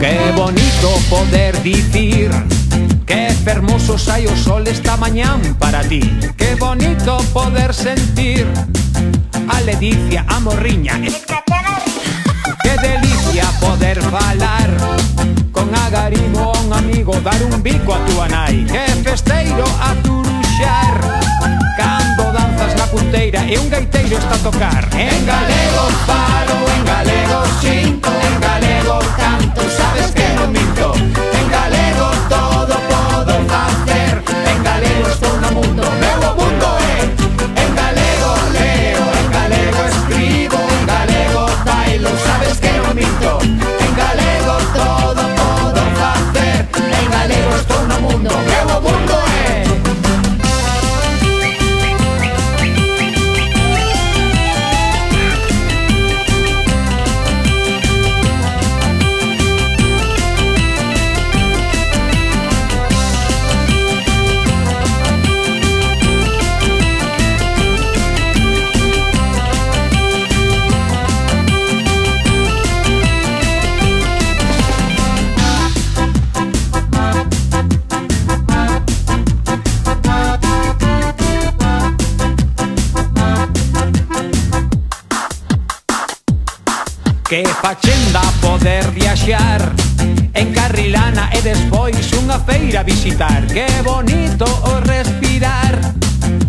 Qué bonito poder dicir Que fermoso sai o sol esta mañán para ti. Qué bonito poder sentir. A ledicia, a morriña Qué delicia poder falar Con agarimo a un amigo Dar un bico a tu anai Que festeiro a turuxar. Cando danzas na punteira E un gaiteiro está a tocar. En galego paro, en galego sinto. Que fachenda poder viaxar. En Carrilana e despois unha feira visitar. Que bonito o respirar.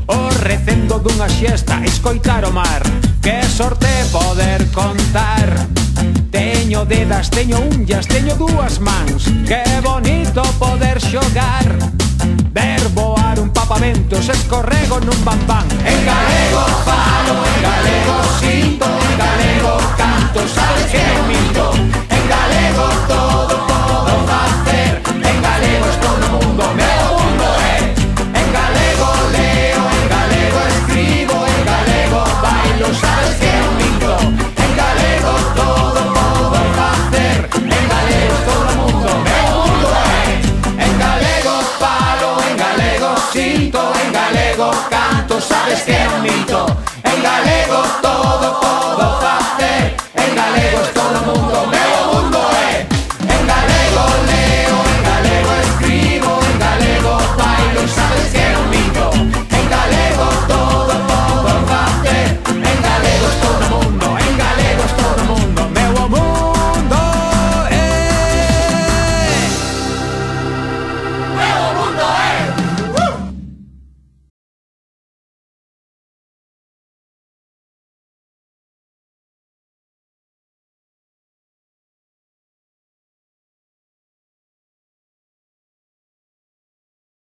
O recendo dunha xesta escoitar o mar. Que sorte poder contar. Teño dedas, teño unhas, teño dúas mans. Que bonito poder cinto, en galego canto, sabes que es un mito, en galego todo, todo.